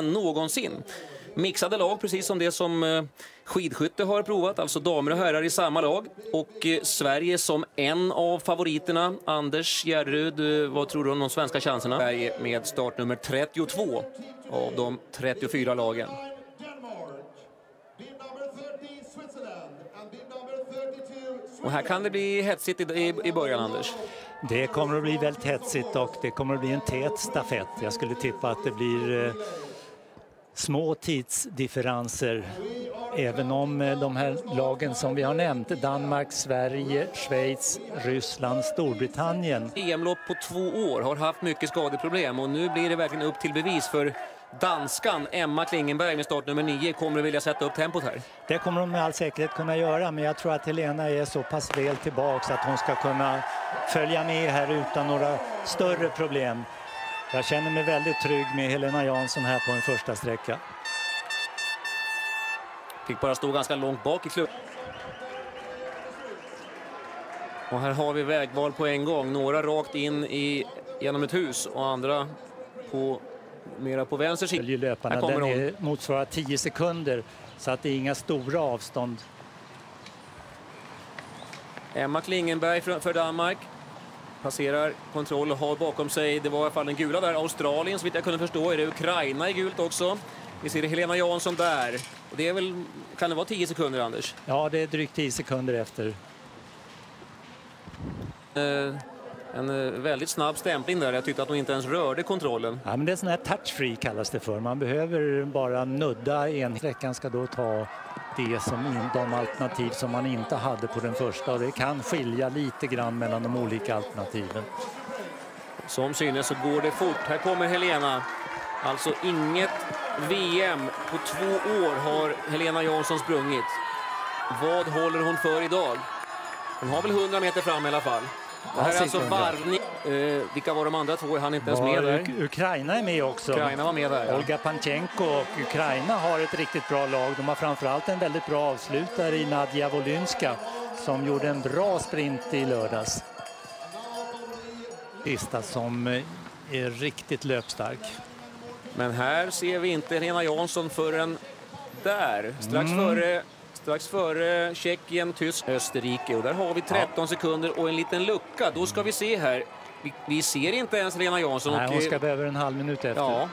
än någonsin. Mixade lag, precis som det som eh, skidskytte har provat, alltså damer och herrar i samma lag. Och eh, Sverige som en av favoriterna. Anders Järrud, eh, vad tror du om de svenska chanserna? Sverige med startnummer 32 av de 34 lagen. Och här kan det bli hetsigt i, i början, Anders. Det kommer att bli väldigt hetsigt och det kommer att bli en tät stafett. Jag skulle tippa att det blir eh, små tidsdifferenser. Även om eh, de här lagen som vi har nämnt, Danmark, Sverige, Schweiz, Ryssland, Storbritannien. EM-lopp på två år har haft mycket skadeproblem och nu blir det verkligen upp till bevis för danskan Emma Klingenberg med startnummer 9 kommer att vilja sätta upp tempot här. Det kommer hon med all säkerhet kunna göra, men jag tror att Helena är så pass väl tillbaka att hon ska kunna följa med här utan några större problem. Jag känner mig väldigt trygg med Helena Jansson här på en första sträcka. Fick bara stå ganska långt bak i klubben. Och här har vi vägval på en gång. Några rakt in i, genom ett hus och andra på, mera på vänster sida. Här kommer den är, motsvarar 10 sekunder så att det är inga stora avstånd. Emma Klingenberg för Danmark passerar kontroll och har bakom sig, det var i alla fall den gula där, Australien så vitt jag kunde förstå. Är det Ukraina i gult också? Vi ser Helena Jansson där. Och det är väl, kan det vara 10 sekunder, Anders? Ja, det är drygt 10 sekunder efter. Eh, en eh, väldigt snabb stämpling där. Jag tyckte att hon inte ens rörde kontrollen. Ja, men det är sån här touch-free kallas det för. Man behöver bara nudda en. Sträckan ska då ta det som de alternativ som man inte hade på den första. Och det kan skilja lite grann mellan de olika alternativen. Som synes så går det fort. Här kommer Helena. Alltså inget VM på två år har Helena Jansson sprungit. Vad håller hon för idag? Hon har väl 100 meter fram i alla fall. Det här är alltså varvning. Eh, vilka var de andra två? Han är inte ens med där. Ukraina är med också. Ukraina var med där, ja. Olga Panchenko och Ukraina har ett riktigt bra lag. De har framförallt en väldigt bra avslutare i Nadja Volynska som gjorde en bra sprint i lördags. Pista som är riktigt löpstark. Men här ser vi inte Helena Jansson förrän där, strax mm. före Strax före Tjeckien, Tyskland, Österrike. Och där har vi 13 ja. sekunder och en liten lucka. Då ska vi se här. Vi, vi ser inte ens Lena Jansson. Nej, hon ska behöva en halv minut efter. Ja.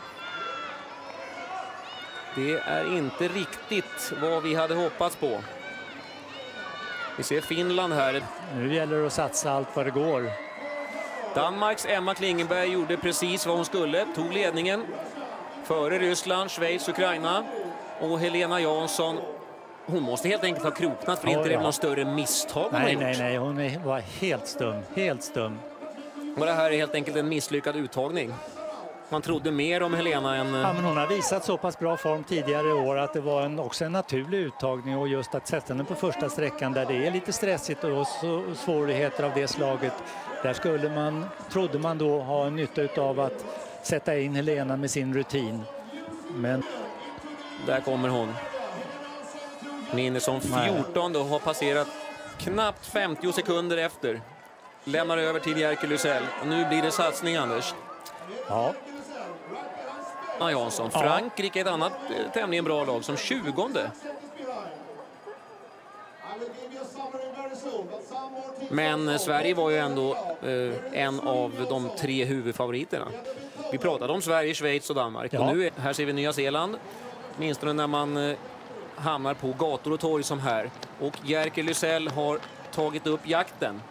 Det är inte riktigt vad vi hade hoppats på. Vi ser Finland här. Nu gäller det att satsa allt vad det går. Danmarks Emma Klingenberg gjorde precis vad hon skulle, tog ledningen före Ryssland, Schweiz, Ukraina. Och Helena Jansson hon måste helt enkelt ha kroknat för oh, inte ja. det något större misstag nej, hon Nej, nej, hon är, var helt stum, helt stum. Och det här är helt enkelt en misslyckad uttagning. Man trodde mer om Helena än... Ja, men hon har visat så pass bra form tidigare i år att det var en, också en naturlig uttagning och just att sätta henne på första sträckan där det är lite stressigt och svårigheter av det slaget. Där skulle man, trodde man då, ha en nytta av att sätta in Helena med sin rutin. Men... Där kommer hon. Är inne som 14 och har passerat knappt 50 sekunder efter. Lämnar över till Jerker Lysell. Nu blir det satsning, Anders. Ja. Anna Jansson. Frankrike, ett annat eh, tämligen bra lag, som 20 Men eh, Sverige var ju ändå eh, en av de tre huvudfavoriterna. Vi pratade om Sverige, Schweiz och Danmark. Ja. Och nu här ser vi Nya Zeeland. Åtminstone när man eh, hamnar på gator och torg som här. Och Jerker Lysell har tagit upp jakten.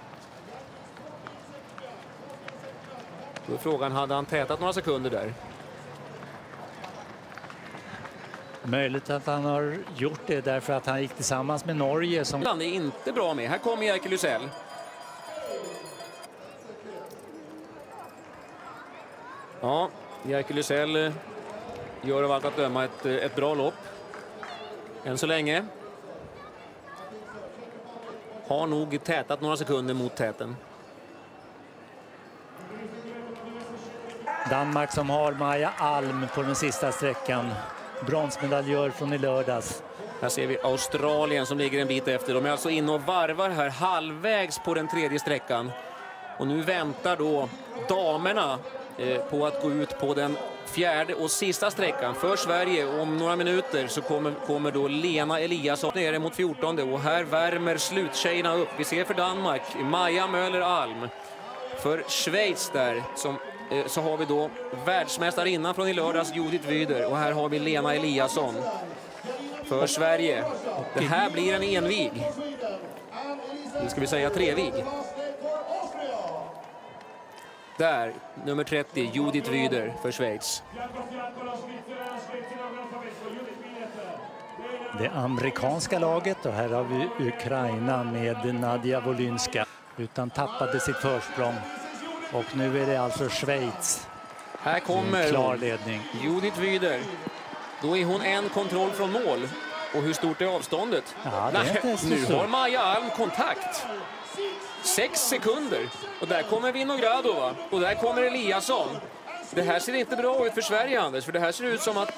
Då är frågan, hade han tätat några sekunder där? Möjligt att han har gjort det därför att han gick tillsammans med Norge. Som... Han är inte bra med. Här kommer Jerker Lysell. Ja, Jerker Lysell eh, gör av allt att döma ett, eh, ett bra lopp än så länge. Har nog tätat några sekunder mot täten. Danmark som har Maja Alm på den sista sträckan. Bronsmedaljör från i lördags. Här ser vi Australien som ligger en bit efter. De är alltså inne och varvar här halvvägs på den tredje sträckan. Och nu väntar då damerna eh, på att gå ut på den fjärde och sista sträckan för Sverige. Om några minuter så kommer, kommer då Lena Eliasson nere mot 14 och här värmer sluttjejerna upp. Vi ser för Danmark Maja Möller Alm. För Schweiz där som, eh, så har vi då världsmästarinnan från i lördags Judith Wyder och här har vi Lena Eliasson för Sverige. Det här blir en envig. Nu ska vi säga trevig. Där, nummer 30, Judith Wyder för Schweiz. Det amerikanska laget och här har vi Ukraina med Nadia Volynska utan tappade sitt försprång. Och nu är det alltså Schweiz. Här kommer klar ledning. Judith Wyder. Då är hon en kontroll från mål. Och hur stort är avståndet? Ja, är nu har Maja Alm kontakt. Sex sekunder. Och där kommer Vinogradova. Och där kommer Eliasson. Det här ser inte bra ut för Sverige, Anders. För det här ser ut som att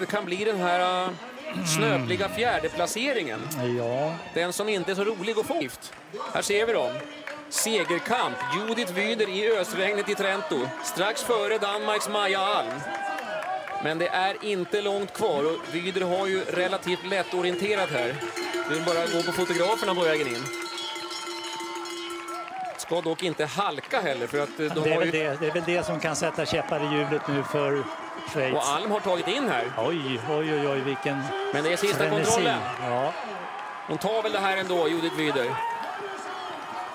det kan bli den här uh, snöpliga fjärdeplaceringen. Ja. Den som inte är så rolig att få. Här ser vi dem. Segerkamp. Judith Wyder i ösregnet i Trento. Strax före Danmarks Maja Alm. Men det är inte långt kvar och Wyder har ju relativt lättorienterat här. Det är bara gå på fotograferna på vägen in. Ska dock inte halka heller för att eh, de det, är ju... det, det är väl det som kan sätta käppar i hjulet nu för Schweiz. Och Alm har tagit in här. Oj, oj, oj, oj vilken Men det är sista frenesi. kontrollen. Ja. Hon tar väl det här ändå, Judith Wyder.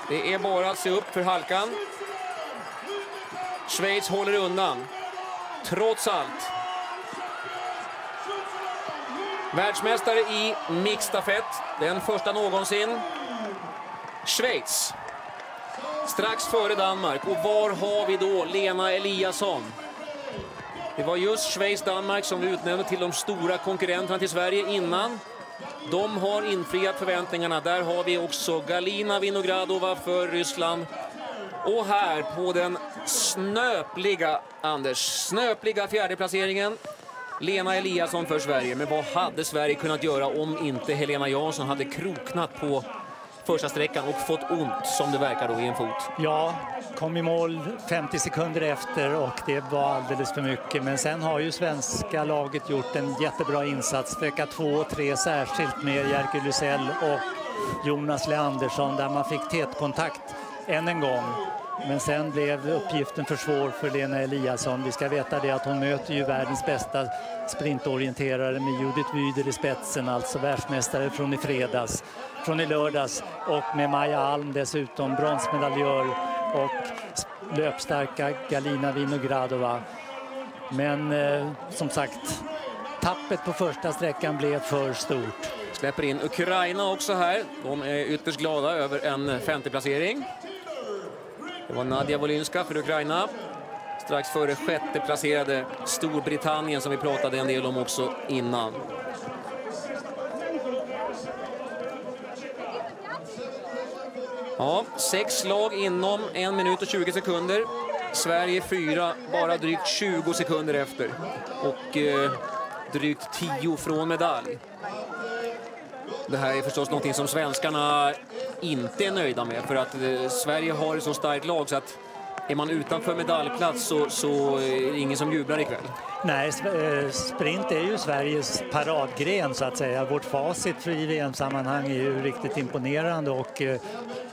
Det är bara att se upp för halkan. Schweiz håller undan. Trots allt. Världsmästare i mixstafett, den första någonsin. Schweiz. Strax före Danmark. Och var har vi då Lena Eliasson? Det var just Schweiz-Danmark som vi utnämnde till de stora konkurrenterna till Sverige innan. De har infriat förväntningarna. Där har vi också Galina Vinogradova för Ryssland. Och här på den snöpliga, Anders, snöpliga fjärdeplaceringen Lena Eliasson för Sverige. Men vad hade Sverige kunnat göra om inte Helena Jansson hade kroknat på första sträckan och fått ont som det verkar då i en fot? Ja, kom i mål 50 sekunder efter och det var alldeles för mycket. Men sen har ju svenska laget gjort en jättebra insats. Sträcka två och tre särskilt med Jerker Lysell och Jonas Leandersson där man fick tätkontakt än en gång. Men sen blev uppgiften för svår för Lena Eliasson. Vi ska veta det att hon möter ju världens bästa sprintorienterare med Judith Wyder i spetsen, alltså världsmästare från i fredags, från i lördags och med Maja Alm dessutom, bronsmedaljör och löpstarka Galina Vinogradova. Men eh, som sagt, tappet på första sträckan blev för stort. Släpper in Ukraina också här. De är ytterst glada över en femteplacering. Det var Nadia Volynska för Ukraina. Strax före sjätte placerade Storbritannien som vi pratade en del om också innan. Ja, sex lag inom en minut och 20 sekunder. Sverige fyra, bara drygt 20 sekunder efter. Och eh, drygt 10 från medalj. Det här är förstås någonting som svenskarna inte är nöjda med för att eh, Sverige har ett så starkt lag så att är man utanför medaljplats så, så är det ingen som jublar ikväll. Nej, eh, sprint är ju Sveriges paradgren så att säga. Vårt facit för i VM-sammanhang är ju riktigt imponerande och eh,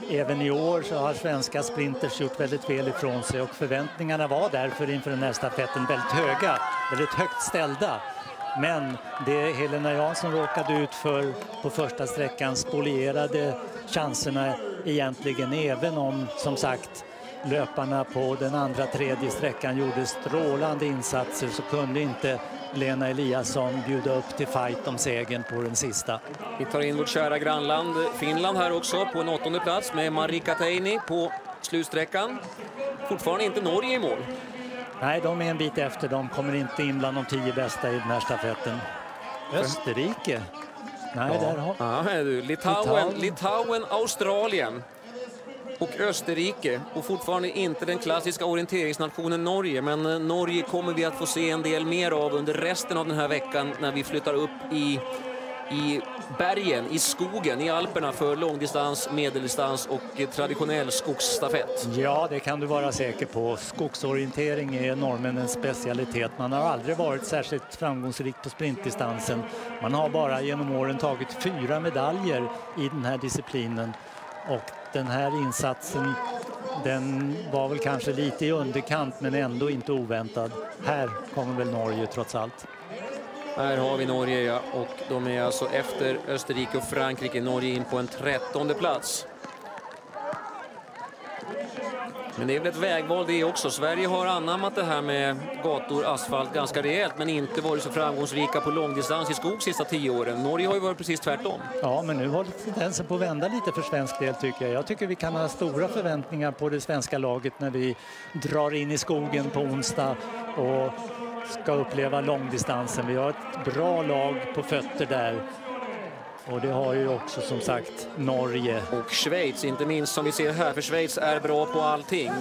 även i år så har svenska sprinters gjort väldigt väl ifrån sig och förväntningarna var därför inför den här stafetten väldigt höga, väldigt högt ställda. Men det Helena Jansson råkade ut för på första sträckan spolierade chanserna egentligen även om som sagt löparna på den andra tredje sträckan gjorde strålande insatser så kunde inte Lena Eliasson bjuda upp till fight om segern på den sista. Vi tar in vårt kära grannland Finland här också på en åttonde plats med Marika Teini på slutsträckan. Fortfarande inte Norge i mål. Nej, de är en bit efter. De kommer inte in bland de tio bästa i den här stafetten. Österrike. Nej, ja. där har... Ja, du. Litauen, Litauen. Australien och Österrike och fortfarande inte den klassiska orienteringsnationen Norge. Men eh, Norge kommer vi att få se en del mer av under resten av den här veckan när vi flyttar upp i i bergen, i skogen, i Alperna för långdistans, medeldistans och traditionell skogsstafett? Ja, det kan du vara säker på. Skogsorientering är norrmännens specialitet. Man har aldrig varit särskilt framgångsrik på sprintdistansen. Man har bara genom åren tagit fyra medaljer i den här disciplinen. Och den här insatsen den var väl kanske lite i underkant men ändå inte oväntad. Här kommer väl Norge trots allt. Här har vi Norge ja, och de är alltså efter Österrike och Frankrike. Norge in på en trettonde plats. Men det är väl ett vägval det också. Sverige har anammat det här med gator, asfalt ganska rejält men inte varit så framgångsrika på långdistans i skog sista tio åren. Norge har ju varit precis tvärtom. Ja, men nu håller tendensen på att vända lite för svensk del tycker jag. Jag tycker vi kan ha stora förväntningar på det svenska laget när vi drar in i skogen på onsdag och ska uppleva långdistansen. Vi har ett bra lag på fötter där. Och det har ju också som sagt Norge. Och Schweiz, inte minst som vi ser här, för Schweiz är bra på allting.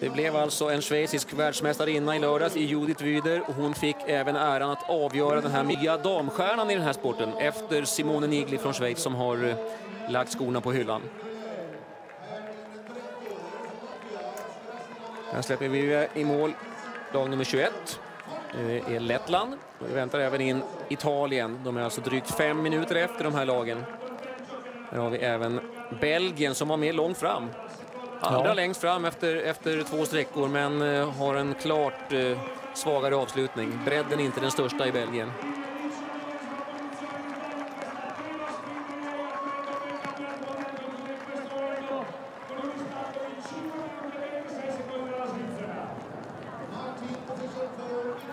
Det blev alltså en schweizisk världsmästarinna i lördags i Judith Wyder. Hon fick även äran att avgöra den här nya damstjärnan i den här sporten efter Simone Nigli från Schweiz som har eh, lagt skorna på hyllan. Här släpper vi i mål lag nummer 21. Det är Lettland. Vi väntar även in Italien. De är alltså drygt fem minuter efter de här lagen. Här har vi även Belgien som var med långt fram. Andra ja. längst fram efter, efter två sträckor men eh, har en klart eh, svagare avslutning. Bredden är inte den största i Belgien.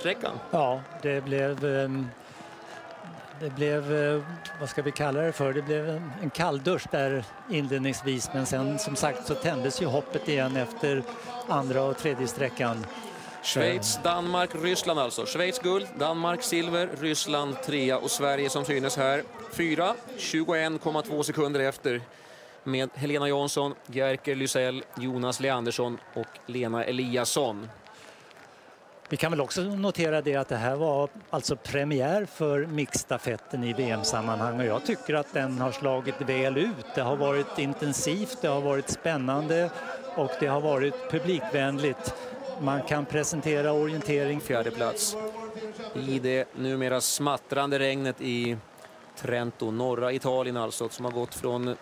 Sträckan. Ja, det blev... Ehm, det blev, eh, vad ska vi kalla det för, det blev en kalldusch där inledningsvis men sen som sagt så tändes ju hoppet igen efter andra och tredje sträckan. Schweiz, Danmark, Ryssland alltså. Schweiz guld, Danmark silver, Ryssland trea och Sverige som synes här fyra, 21,2 sekunder efter med Helena Jansson, Jerker Lysell, Jonas Leandersson och Lena Eliasson. Vi kan väl också notera det att det här var alltså premiär för mixstafetten i VM-sammanhang och jag tycker att den har slagit väl ut. Det har varit intensivt, det har varit spännande och det har varit publikvänligt. Man kan presentera orientering. Fjärde plats i det numera smattrande regnet i Trento, norra Italien alltså, som har gått från